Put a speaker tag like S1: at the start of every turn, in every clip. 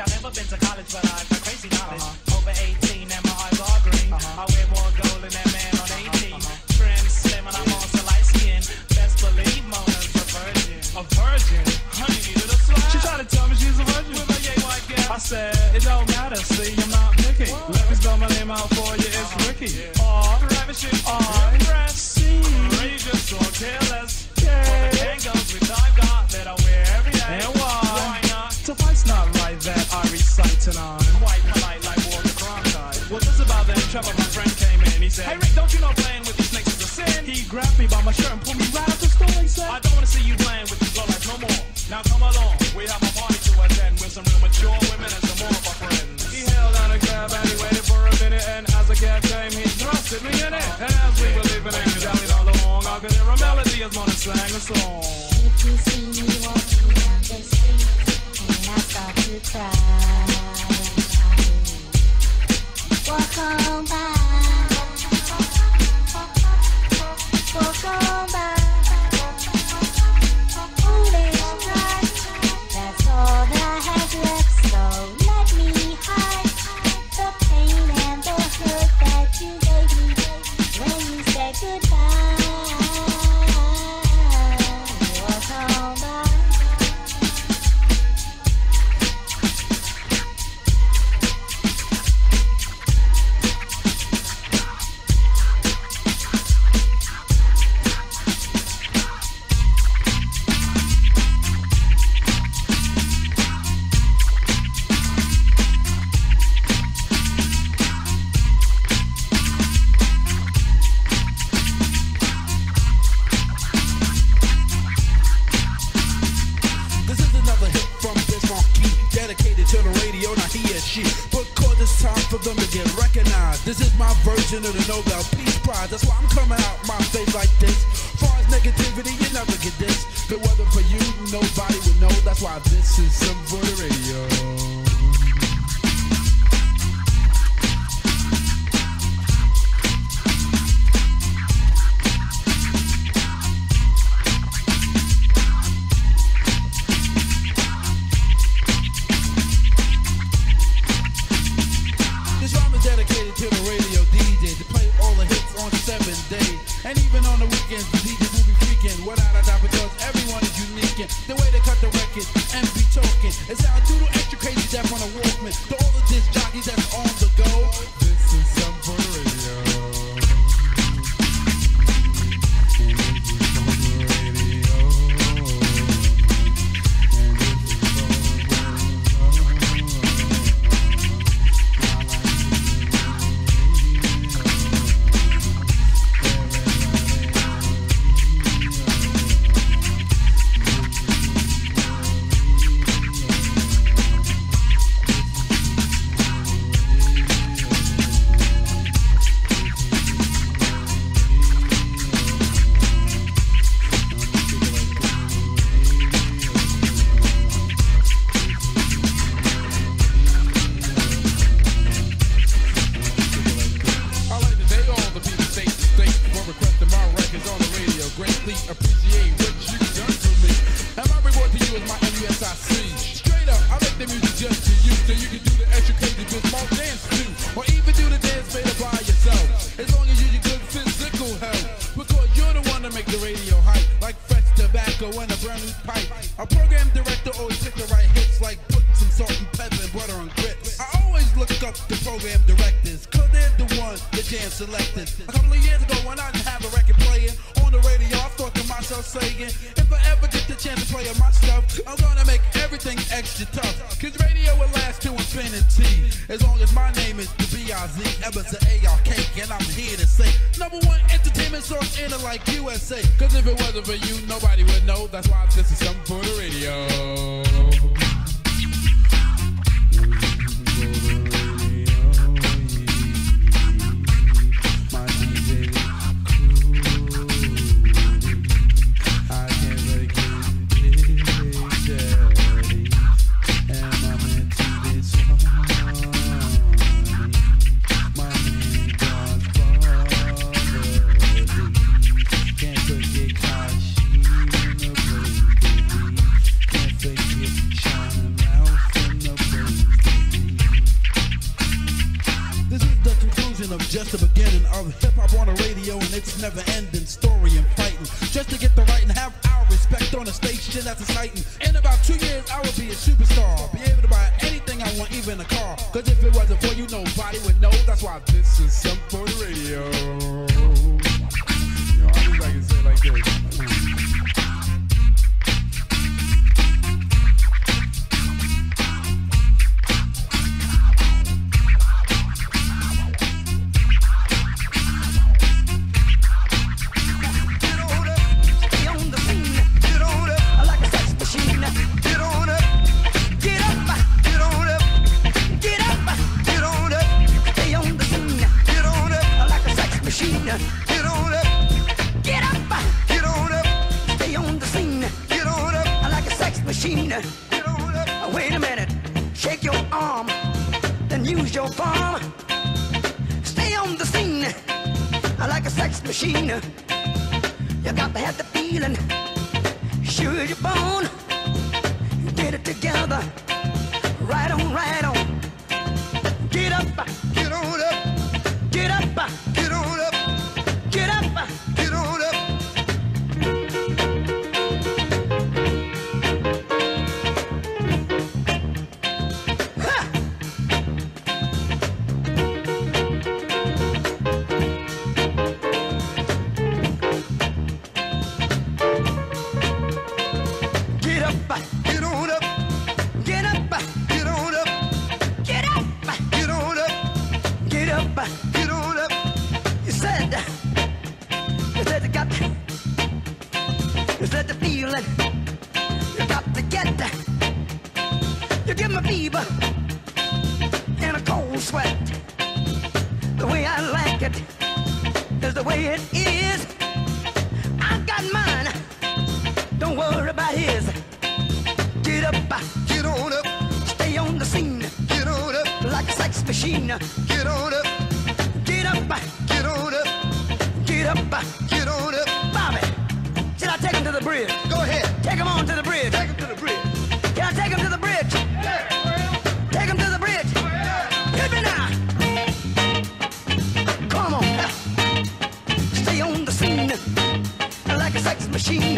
S1: I've never been to college, but I original to no
S2: doubt. Please prize. That's why I'm coming out my face like let the music just to you, so you can do the extra crazy with more dance too, or even do the dance better by yourself. As long as you get good physical health, because you're the one to make the radio hype, like fresh tobacco and a brand new pipe. A program director always took the right hits, like putting some salt and pepper and butter on grits. I always look up the program directors, cause they're the ones the jam selected. A couple of Z, ever to AR cake, and I'm here to say number one entertainment source in it like USA. Cause if it wasn't for you, nobody would know. That's why this is something for the radio.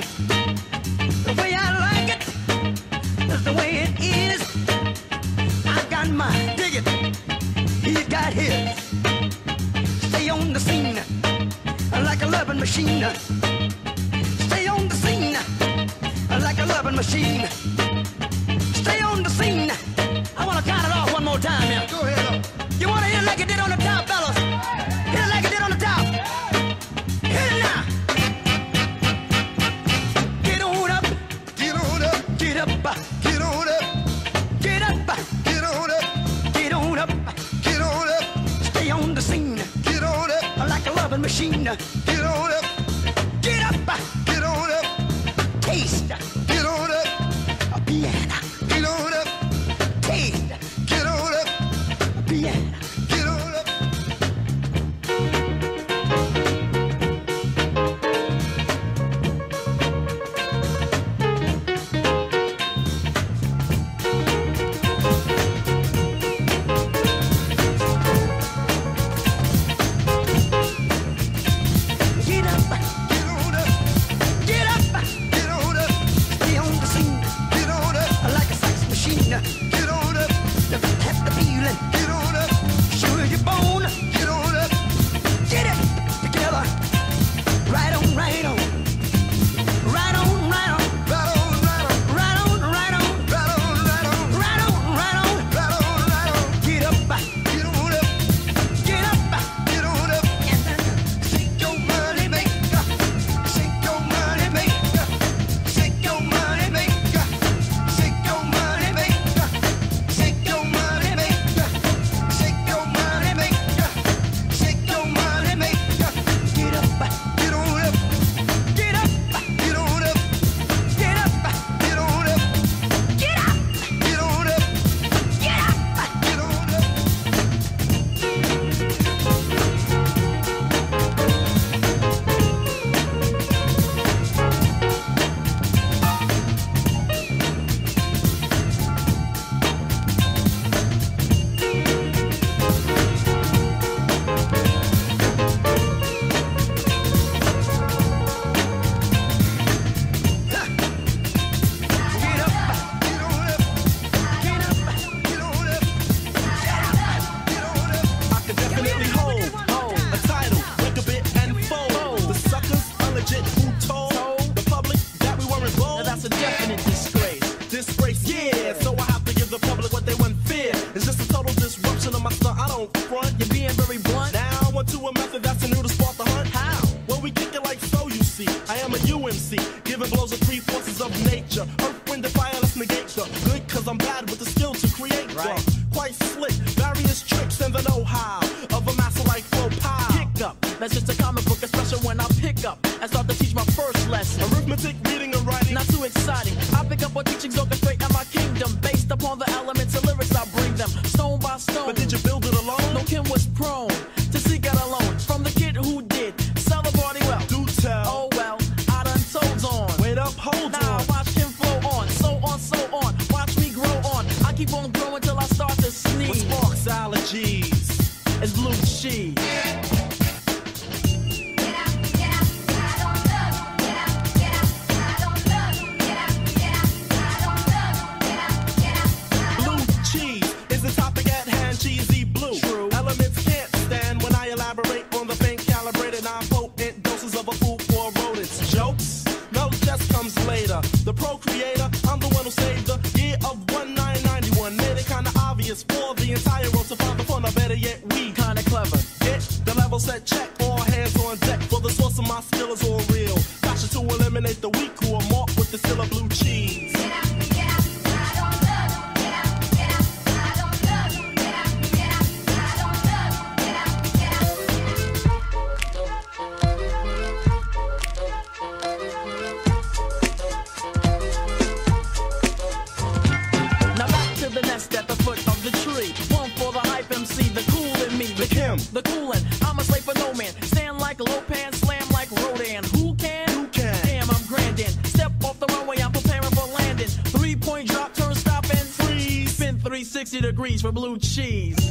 S3: Sex Taste.
S4: Degrees for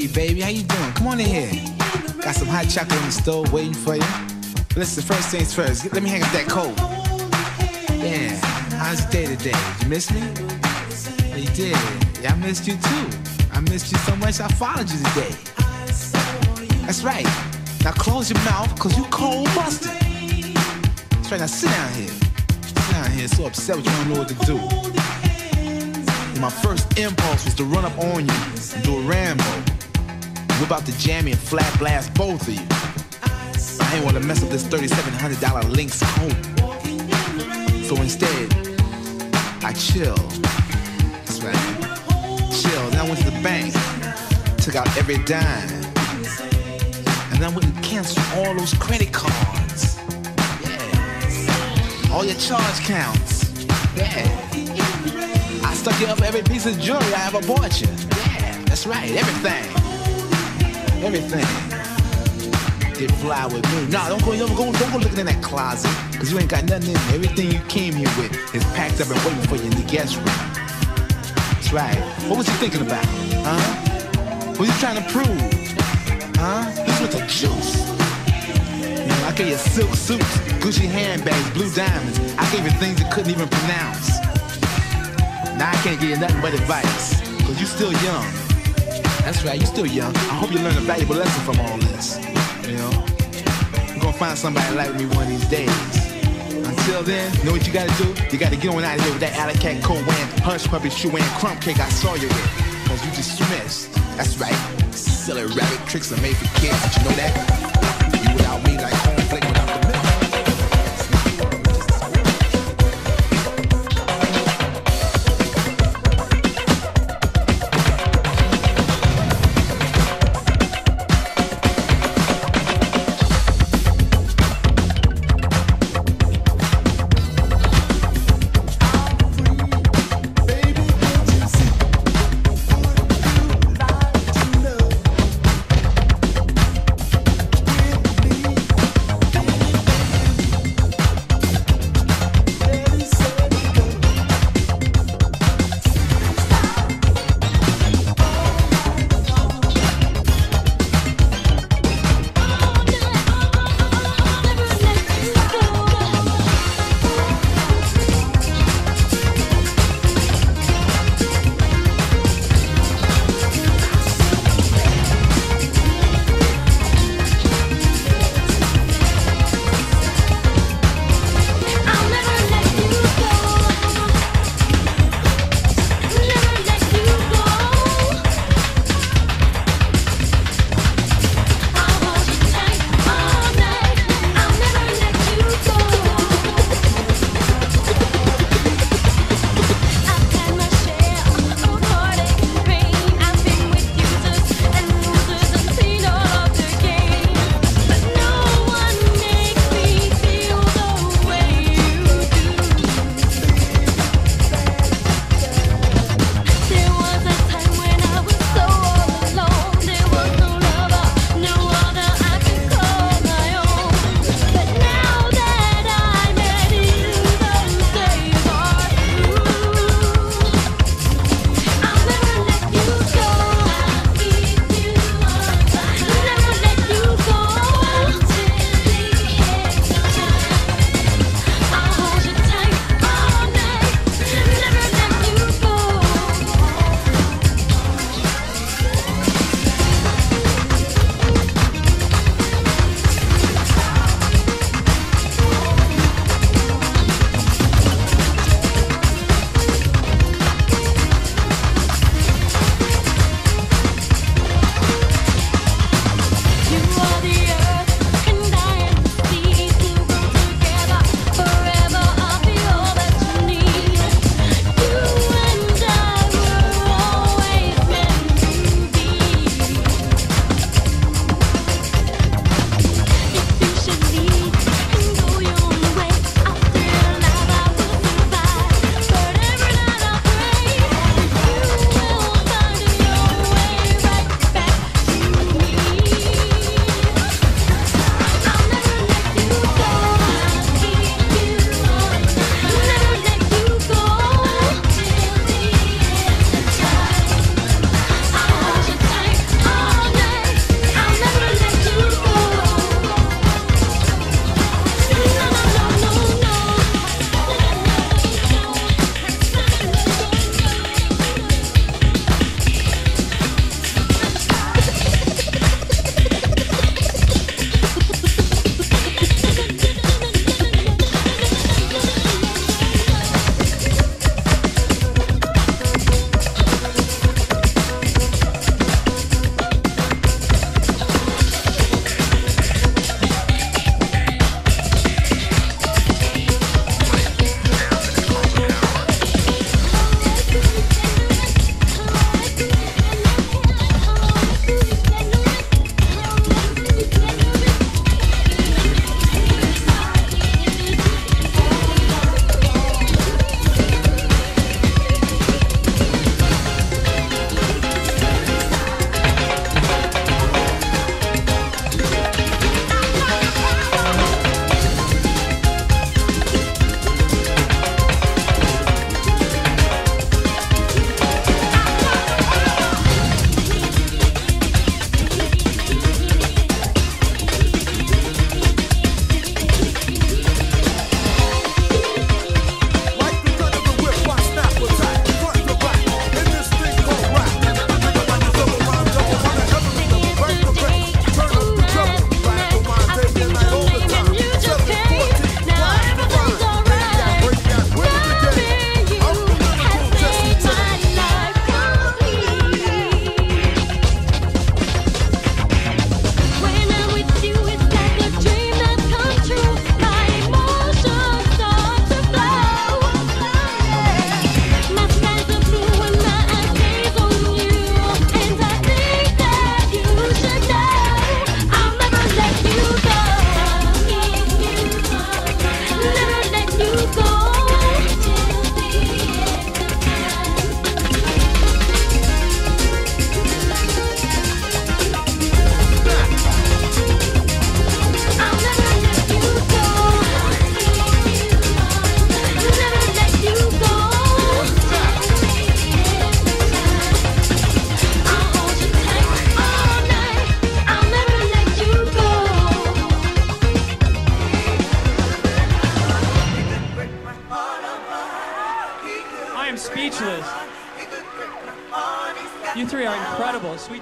S4: blue baby,
S5: how you doing? Come on in here. Got some hot chocolate in the stove waiting for you. But listen, first things first. Let me hang up that coat. Yeah. How's your day today? Did you miss me? Yeah, you did. Yeah, I missed you too. I missed you so much I followed you today. That's right. Now close your mouth, cause you cold busted. That's right, now sit down here. Sit down here, so upset with you don't know what to do. And my first impulse was to run up on you and do a Rambo. Whip out the jammy and flat blast both of you. I ain't wanna mess up this $3,700 Lynx coat. So instead, I chill. That's right. Chill. Then I went to the bank, took out every dime. And then I went and canceled all those credit cards. Yeah. All your charge counts. Yeah. I stuck you up every piece of jewelry I ever bought you. Yeah, that's right. Everything. Everything. Did fly with me. Nah, don't go, don't go, don't go looking in that closet. Cause you ain't got nothing in there. Everything you came here with is packed up and waiting for you in the guest room. That's right. What was you thinking about? Huh? What you trying to prove? Huh? This was the juice. You know, I gave you silk suits, Gucci handbags, blue diamonds. I gave you things you couldn't even pronounce. Now I can't give you nothing but advice. Cause you still young. That's right, You're still young. I hope you learn a valuable lesson from all this. You know? You're gonna find somebody like me one of these days. Until then, know what you gotta do? You gotta get on out of here with that alley cat coat wearing, hush puppy shoe wearing, crumb cake I saw you with. Cause you dismissed. That's right. Silly rabbit tricks are made for kids. Did you know that? You without me like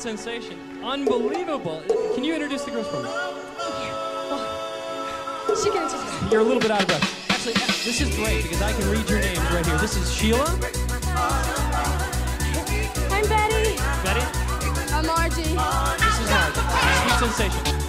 S6: Sweet sensation. Unbelievable. Can you introduce the girls for me?
S7: She can introduce
S6: You're a little bit out of breath. Actually, this is great because I can read your names right here. This is Sheila.
S7: I'm Betty.
S6: Betty.
S7: I'm Margie.
S6: This is Margie. Sweet sensation.